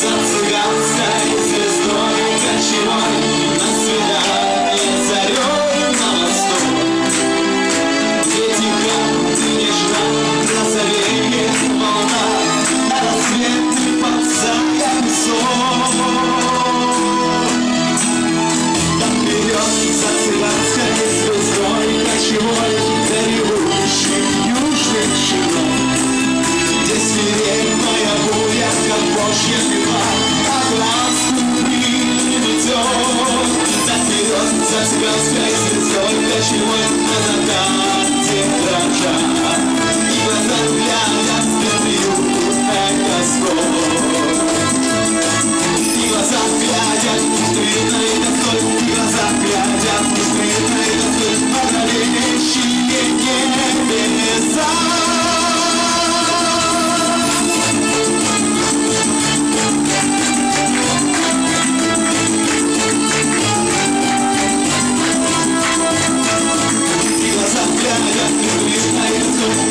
Jesus. Sensibel's face is all that she wants to know Thank you.